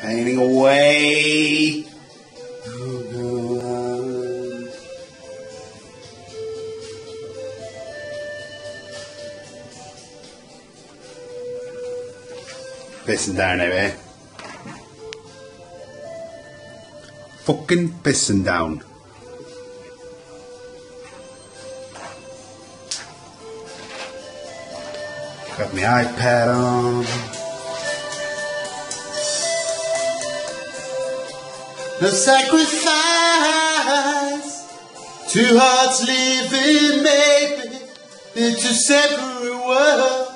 painting away. Pissing down here. Eh? Fucking pissing down. Got my iPad on. A sacrifice. Two hearts living, maybe, in two separate worlds.